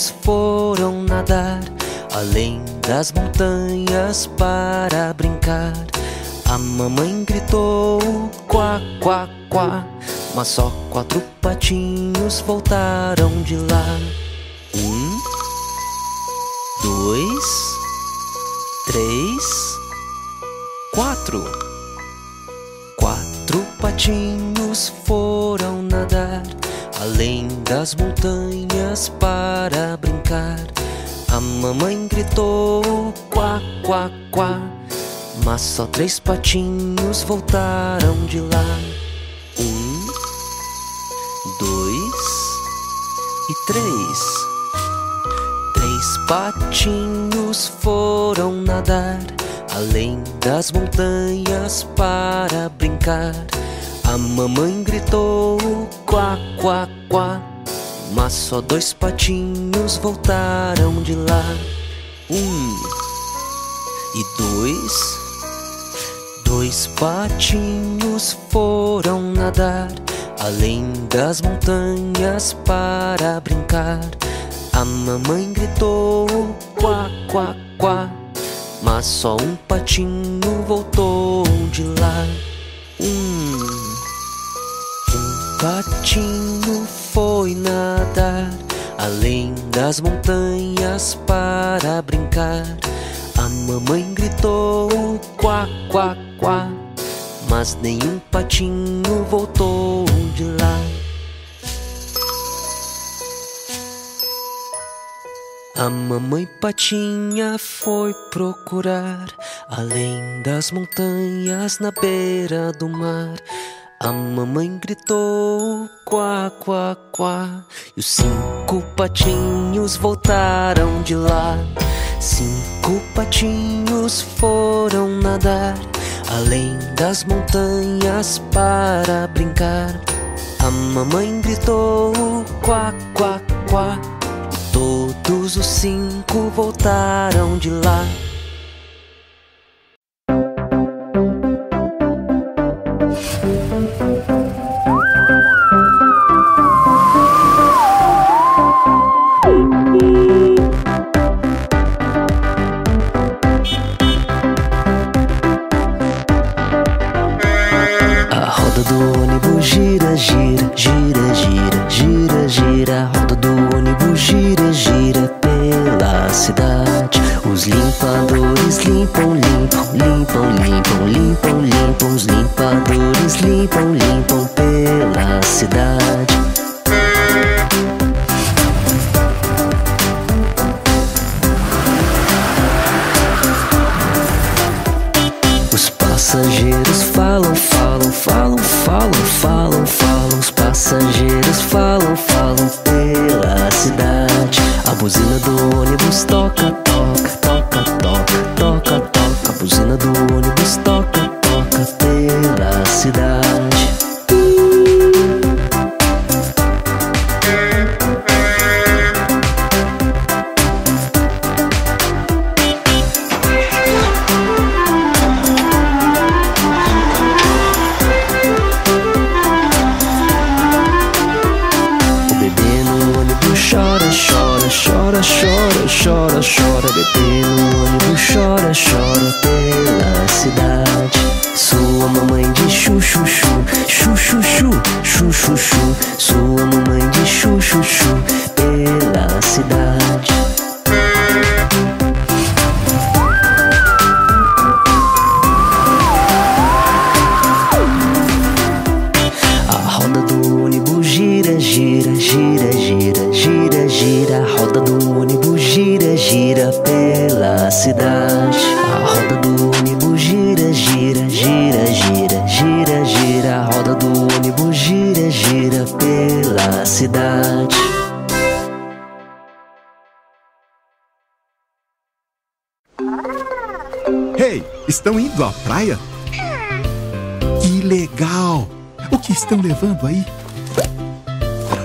patinhos foram nadar além das montanhas para brincar. A mamãe gritou quá, quá, quá, mas só quatro patinhos voltaram de lá. Um, dois, três, quatro. Quatro patinhos foram nadar além das montanhas para brincar. A mamãe gritou quá, quá, quá, mas só três patinhos voltaram de lá. Um, dois e três. Três patinhos foram nadar além das montanhas para brincar. A mamãe gritou quá, quá, quá, mas só dois patinhos voltaram de lá. Um e dois, dois patinhos foram nadar além das montanhas para brincar. A mamãe gritou quá, quá, quá, mas só um patinho voltou de lá. Patinho foi nadar além das montanhas para brincar. A mamãe gritou quá, quá, quá, mas nenhum patinho voltou de lá. A mamãe patinha foi procurar além das montanhas na beira do mar. A mamãe gritou quá, quá, quá. E os cinco patinhos voltaram de lá. Cinco patinhos foram nadar Além das montanhas para brincar. A mamãe gritou quá, quá, quá. E todos os cinco voltaram de lá limpadores limpam, limpam pela cidade. Os passageiros falam, falam, falam, falam, falam, falam. Os passageiros falam, falam pela cidade. A buzina do ônibus toca, chora, chora, bebê no ônibus chora, chora pela cidade. Sua mamãe de chuchu, chu, chu, chu, chu, chu, chu, chu. Sua mamãe de chuchu, chu pela cidade. Pela cidade. Ei, estão indo à praia? Que legal! O que estão levando aí?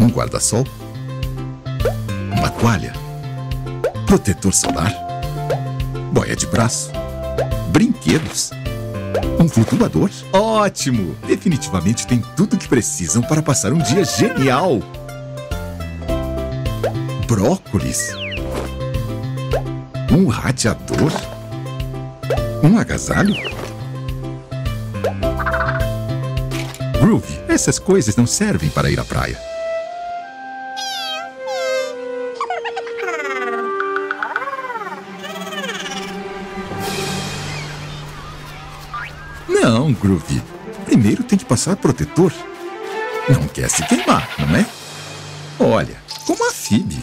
Um guarda-sol? Uma toalha? Protetor solar? Boia de braço? Brinquedos? Um flutuador? Ótimo! Definitivamente tem tudo o que precisam para passar um dia genial! Brócolis. Um radiador. Um agasalho. Groove, essas coisas não servem para ir à praia. Não, Groove. Primeiro tem que passar protetor. Não quer se queimar, não é? Olha, como a Phoebe.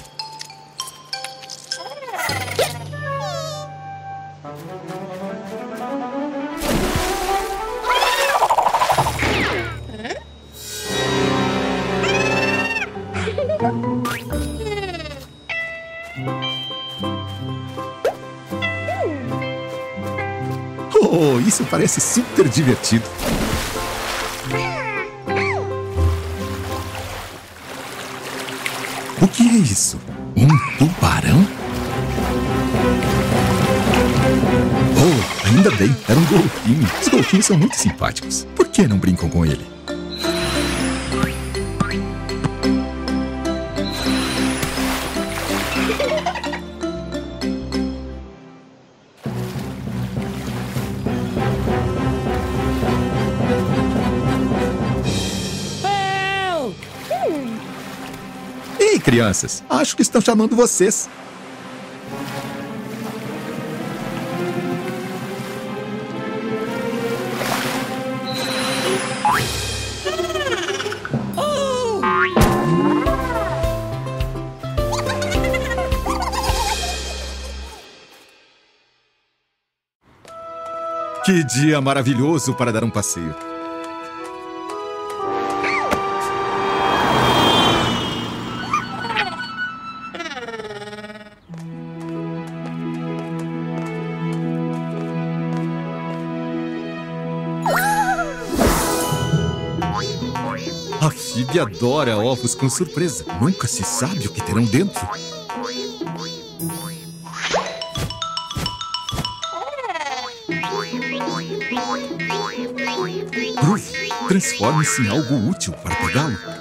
Parece super divertido. O que é isso? Um tubarão? Oh, ainda bem, era um golfinho. Os golfinhos são muito simpáticos. Por que não brincam com ele? Crianças, acho que estão chamando vocês. Que dia maravilhoso para dar um passeio. Adora ovos com surpresa. Nunca se sabe o que terão dentro. Groove, transforme-se em algo útil para pegá-lo.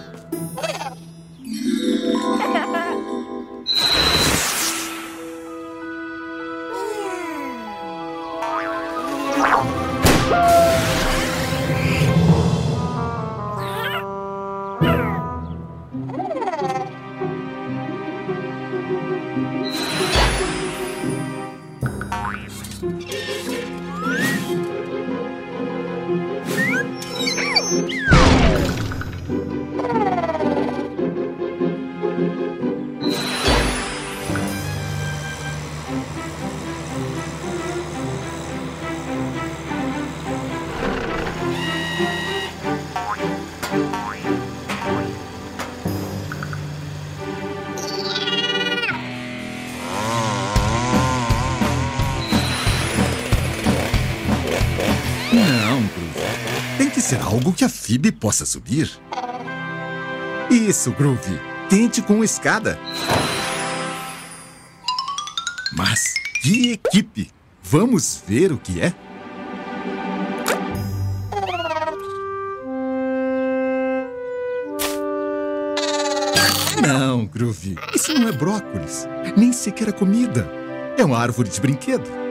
Ser algo que a Phoebe possa subir. Isso, Groove. Tente com escada. Mas que equipe! Vamos ver o que é? Não, Groove. Isso não é brócolis. Nem sequer é comida. É uma árvore de brinquedo.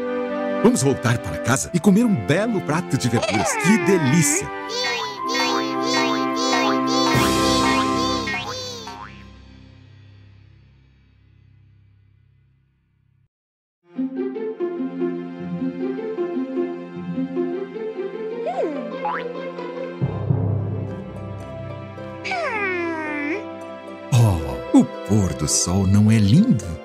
Vamos voltar para casa e comer um belo prato de verduras. Que delícia! Oh, o pôr do sol não é lindo?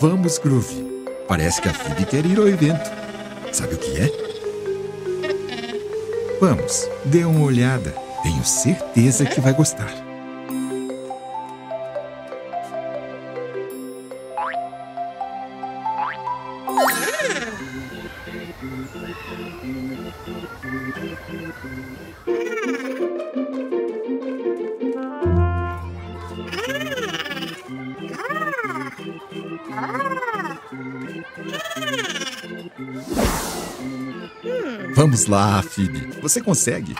Vamos, Groove. Parece que a Phoebe quer ir ao evento. Sabe o que é? Vamos, dê uma olhada. Tenho certeza que vai gostar. Vamos lá, Phoebe. Você consegue?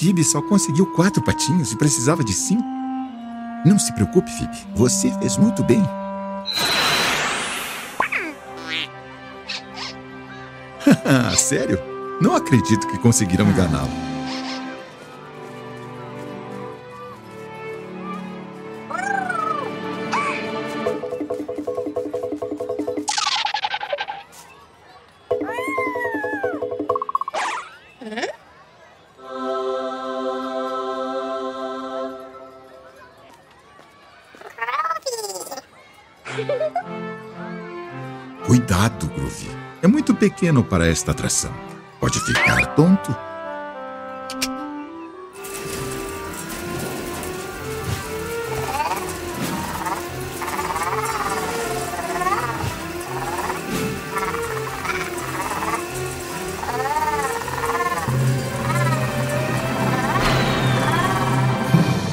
Phoebe só conseguiu quatro patinhos e precisava de cinco. Não se preocupe, Phoebe. Você fez muito bem. Sério? Não acredito que conseguiram enganá-lo. Pequeno para esta atração. Pode ficar tonto.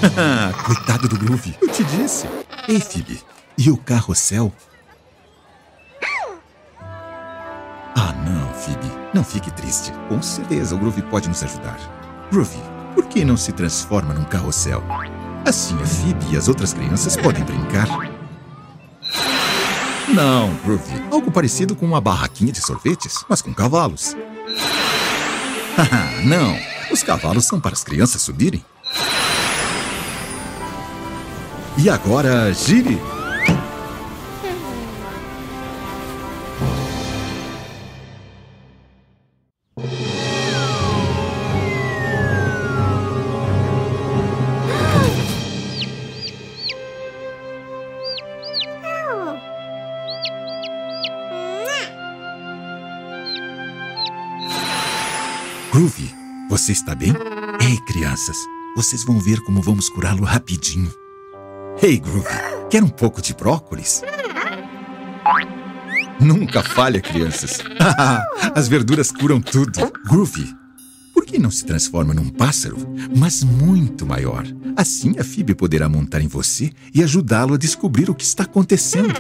Coitado do Groove. Eu te disse. Ei, Phoebe. E o carrossel? Ah, não, Phoebe. Não fique triste. Com certeza o Groove pode nos ajudar. Groove, por que não se transforma num carrossel? Assim a Phoebe e as outras crianças podem brincar. Não, Groove. Algo parecido com uma barraquinha de sorvetes, mas com cavalos. Haha, não. Os cavalos são para as crianças subirem. E agora, gire! Groovy, você está bem? Ei, crianças, vocês vão ver como vamos curá-lo rapidinho. Ei, Groovy, quer um pouco de brócolis? Nunca falha, crianças. As verduras curam tudo. Groovy, por que não se transforma num pássaro, mas muito maior? Assim a Phoebe poderá montar em você e ajudá-lo a descobrir o que está acontecendo.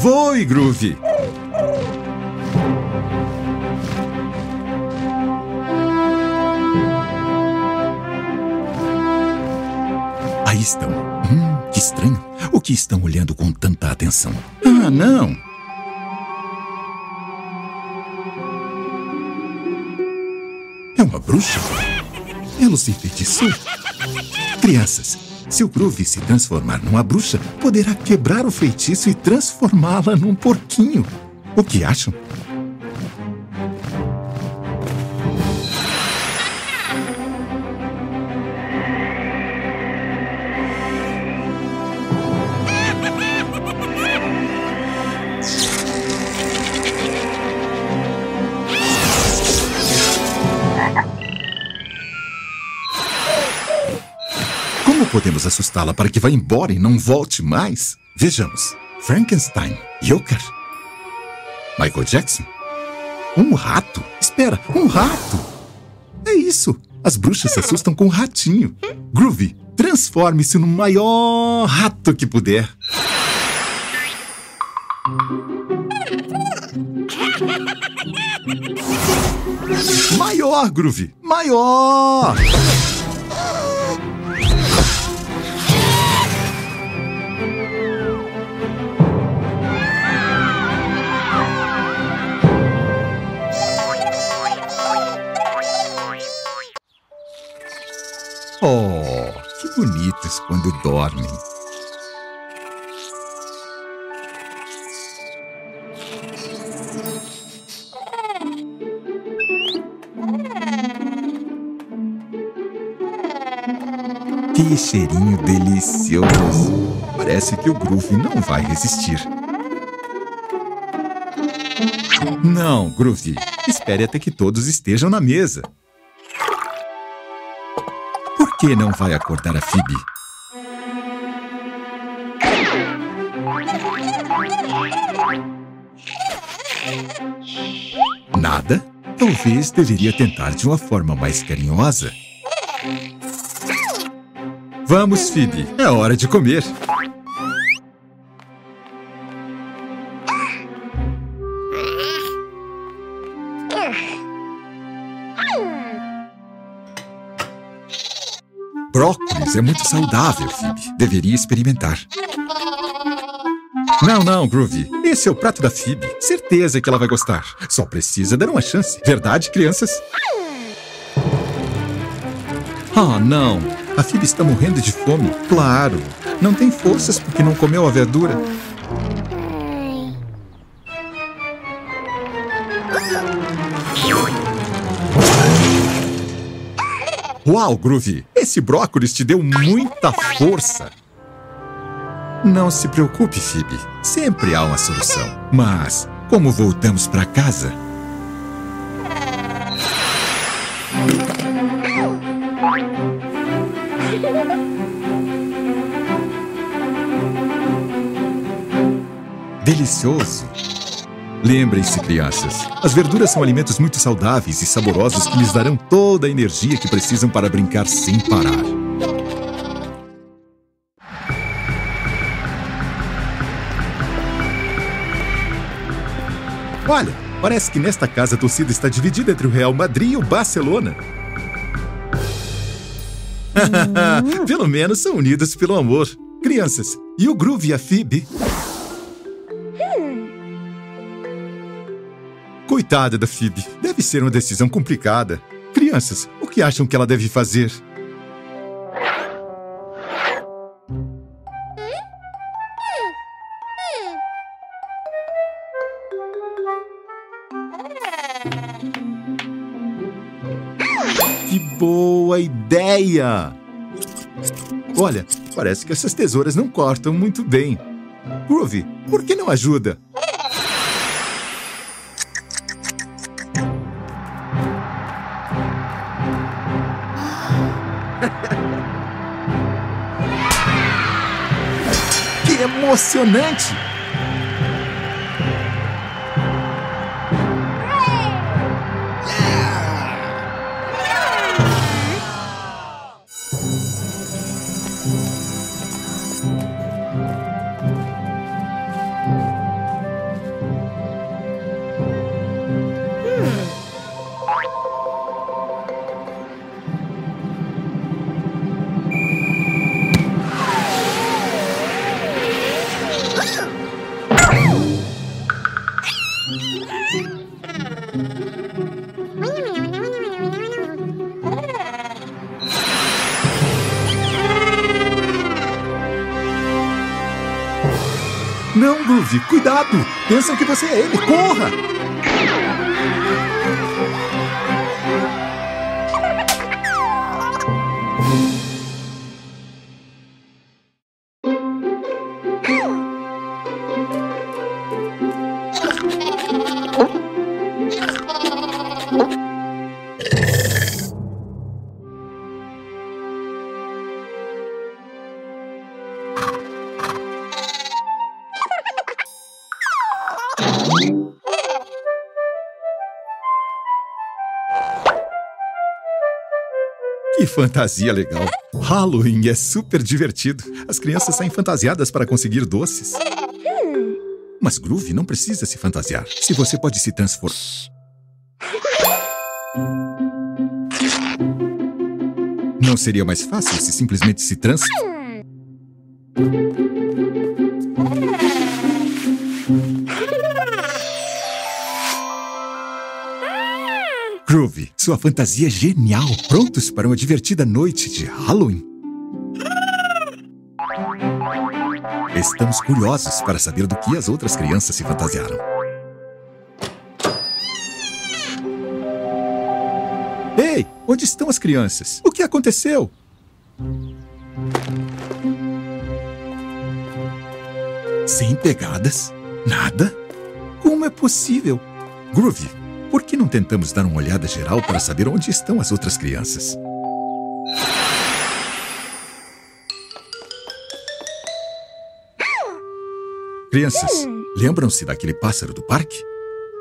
Voe, Groove! Aí estão. Hum, que estranho. O que estão olhando com tanta atenção? Ah, não! É uma bruxa? Ela se enfeitiçou? Crianças, se o Groove se transformar numa bruxa, poderá quebrar o feitiço e transformá-la num porquinho. O que acham? podemos assustá-la para que vá embora e não volte mais? Vejamos. Frankenstein, Joker, Michael Jackson. Um rato? Espera, um rato! É isso! As bruxas se assustam com um ratinho. Groovy, transforme-se no maior rato que puder. Maior, Groovy! Maior! Oh, que bonitas quando dormem. Que cheirinho delicioso! Parece que o Groove não vai resistir. Não, Groove. Espere até que todos estejam na mesa que não vai acordar a Phoebe? Nada? Talvez deveria tentar de uma forma mais carinhosa. Vamos, Phoebe. É hora de comer. É muito saudável, Phoebe. Deveria experimentar. Não, não, Groovy. Esse é o prato da Phoebe. Certeza que ela vai gostar. Só precisa dar uma chance. Verdade, crianças? Ah, não. A Phoebe está morrendo de fome. Claro. Não tem forças porque não comeu a verdura. Uau, Groovy! Esse brócolis te deu muita força! Não se preocupe, Phoebe. Sempre há uma solução. Mas, como voltamos para casa? Delicioso! Lembrem-se, crianças, as verduras são alimentos muito saudáveis e saborosos que lhes darão toda a energia que precisam para brincar sem parar. Olha, parece que nesta casa a torcida está dividida entre o Real Madrid e o Barcelona. pelo menos são unidos pelo amor. Crianças, e o Groove e a Phoebe? Coitada da Phoebe. Deve ser uma decisão complicada. Crianças, o que acham que ela deve fazer? Que boa ideia! Olha, parece que essas tesouras não cortam muito bem. Groovy, por que não ajuda? Emocionante! Não, Groove, cuidado! Pensam que você é ele, corra! Fantasia legal! Halloween é super divertido. As crianças saem fantasiadas para conseguir doces. Mas Groove não precisa se fantasiar. Se você pode se transformar. Não seria mais fácil se simplesmente se trans... Groove, sua fantasia genial. Prontos para uma divertida noite de Halloween? Estamos curiosos para saber do que as outras crianças se fantasiaram. Ei, onde estão as crianças? O que aconteceu? Sem pegadas? Nada? Como é possível? Groove, por que não tentamos dar uma olhada geral para saber onde estão as outras crianças? Crianças, lembram-se daquele pássaro do parque?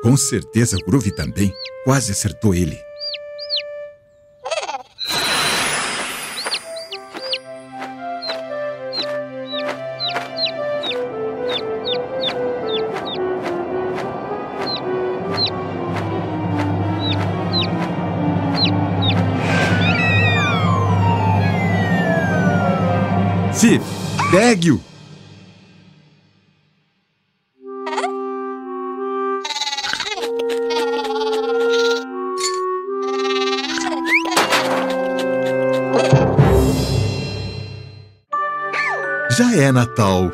Com certeza o Groove também. Quase acertou ele. Já é Natal.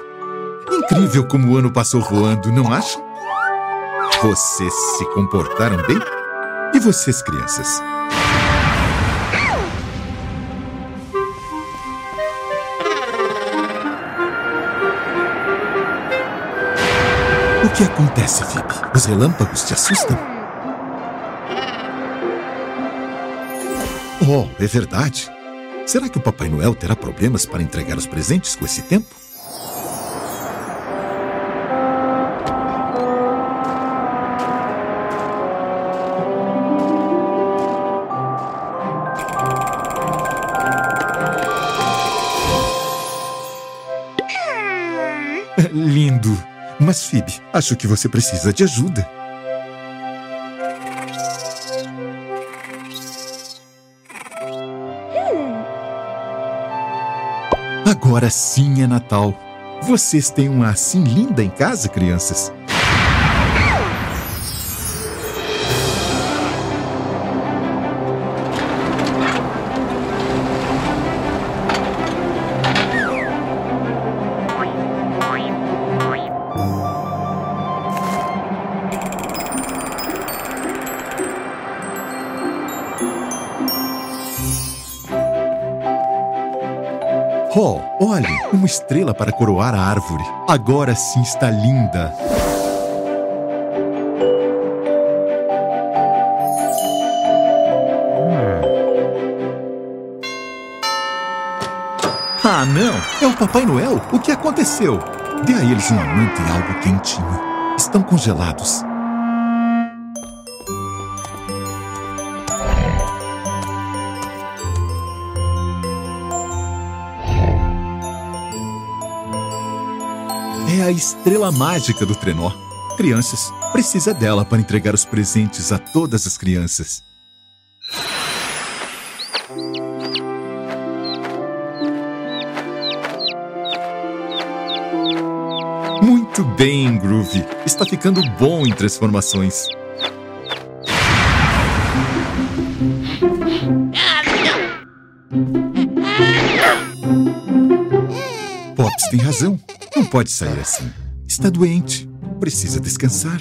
Incrível como o ano passou voando, não acha? Vocês se comportaram bem? E vocês, crianças? O que acontece, Phoebe? Os relâmpagos te assustam? Oh, é verdade. Será que o Papai Noel terá problemas para entregar os presentes com esse tempo? Lindo. Mas, Phoebe, acho que você precisa de ajuda. Agora sim é Natal. Vocês têm uma assim linda em casa, crianças? Oh, olhe, uma estrela para coroar a árvore. Agora sim está linda. Ah, não! É o Papai Noel! O que aconteceu? Dê a eles uma manta e algo quentinho. Estão congelados. Estrela mágica do trenó. Crianças, precisa dela para entregar os presentes a todas as crianças. Muito bem, Groove. Está ficando bom em transformações. Pops tem razão. Não pode sair assim. Está doente. Precisa descansar.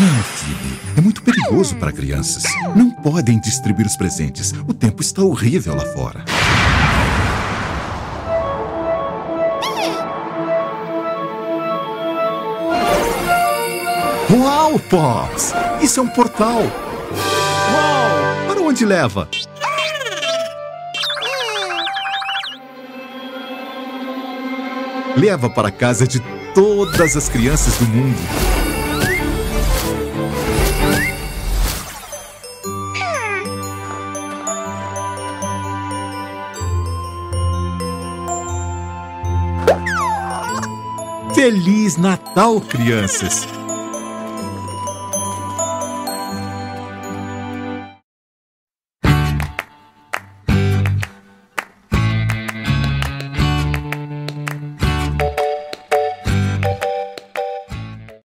Não, Phoebe. É muito perigoso para crianças. Não podem distribuir os presentes. O tempo está horrível lá fora. Uau, Pops! Isso é um portal! Uau! Para onde leva? Leva para casa de todas as crianças do mundo. Feliz Natal, crianças!